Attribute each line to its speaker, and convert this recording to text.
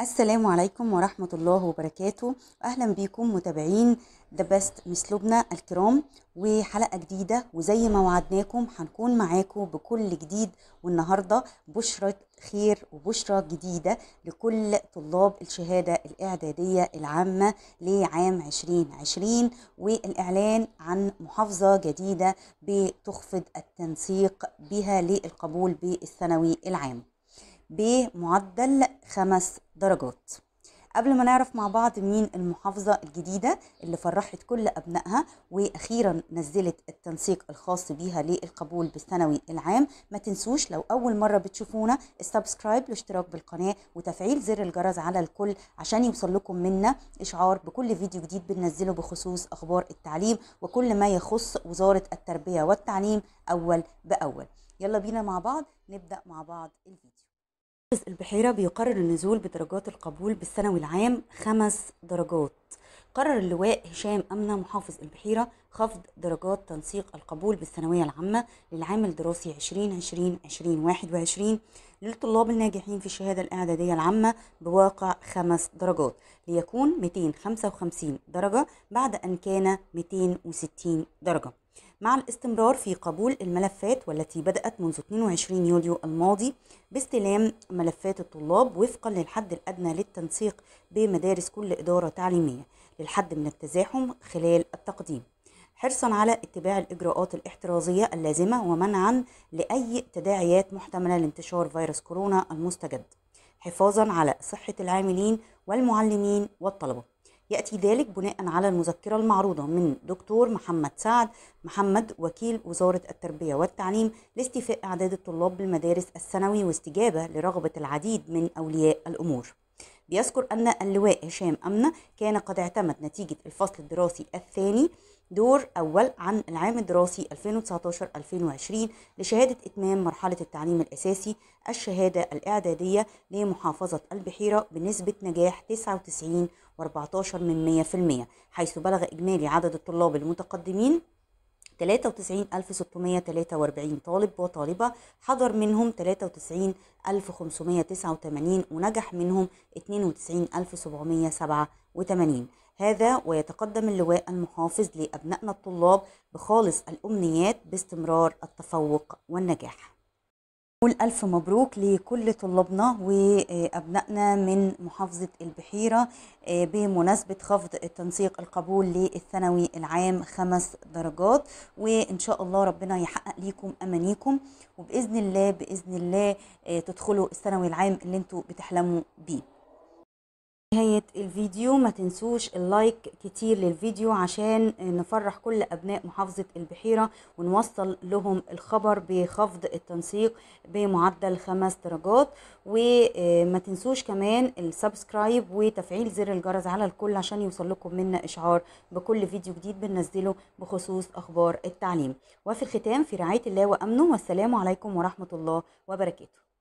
Speaker 1: السلام عليكم ورحمة الله وبركاته. أهلا بكم متابعين ذا بيست مسلوبنا الكرام وحلقة جديدة. وزي ما وعدناكم هنكون معاكم بكل جديد. والنهاردة بشرة خير وبشرة جديدة لكل طلاب الشهادة الإعدادية العامة لعام 2020 والإعلان عن محافظة جديدة بتخفض التنسيق بها للقبول بالثانوي العام. بمعدل خمس درجات. قبل ما نعرف مع بعض مين المحافظة الجديدة اللي فرحت كل أبنائها وأخيرا نزلت التنسيق الخاص بيها للقبول بالثانوي العام ما تنسوش لو أول مرة بتشوفونا السبسكرايب الاشتراك بالقناة وتفعيل زر الجرس على الكل عشان يوصل لكم منا إشعار بكل فيديو جديد بننزله بخصوص أخبار التعليم وكل ما يخص وزارة التربية والتعليم أول بأول. يلا بينا مع بعض نبدأ مع بعض الفيديو. محافظ البحيرة بيقرر النزول بدرجات القبول بالثانوي العام خمس درجات. قرر اللواء هشام أمنة محافظ البحيرة خفض درجات تنسيق القبول بالثانوية العامة للعام الدراسي 2020-2021 للطلاب الناجحين في الشهادة الإعدادية العامة بواقع خمس درجات. ليكون 255 درجة بعد أن كان 260 درجة. مع الاستمرار في قبول الملفات والتي بدأت منذ 22 يوليو الماضي باستلام ملفات الطلاب وفقا للحد الأدنى للتنسيق بمدارس كل إدارة تعليمية للحد من التزاحم خلال التقديم. حرصا على اتباع الإجراءات الاحترازية اللازمة ومنعا لأي تداعيات محتملة لانتشار فيروس كورونا المستجد. حفاظا على صحة العاملين والمعلمين والطلبة. يأتي ذلك بناء على المذكرة المعروضة من دكتور محمد سعد محمد وكيل وزارة التربية والتعليم لاستيفاء أعداد الطلاب بالمدارس الثانوي واستجابة لرغبة العديد من أولياء الأمور. بيذكر أن اللواء هشام أمنة كان قد اعتمد نتيجة الفصل الدراسي الثاني دور أول عن العام الدراسي 2019-2020 لشهادة إتمام مرحلة التعليم الأساسي الشهادة الإعدادية لمحافظة البحيرة بنسبة نجاح 99 و14 من 100% حيث بلغ إجمالي عدد الطلاب المتقدمين 93643 طالب وطالبة حضر منهم 93589 ونجح منهم 92787 هذا ويتقدم اللواء المحافظ لأبنائنا الطلاب بخالص الأمنيات باستمرار التفوق والنجاح. نقول ألف مبروك لكل طلابنا وأبنائنا من محافظة البحيرة بمناسبة خفض تنسيق القبول للثانوي العام خمس درجات. وإن شاء الله ربنا يحقق ليكم أمانيكم وبإذن الله بإذن الله تدخلوا الثانوي العام اللي أنتوا بتحلموا بيه. نهاية الفيديو. ما تنسوش اللايك كتير للفيديو عشان نفرح كل أبناء محافظة البحيرة ونوصل لهم الخبر بخفض التنسيق بمعدل خمس درجات. وما تنسوش كمان السبسكرايب وتفعيل زر الجرس على الكل عشان يوصل لكم منا إشعار بكل فيديو جديد بننزله بخصوص أخبار التعليم. وفي الختام في رعاية الله وأمنه والسلام عليكم ورحمة الله وبركاته.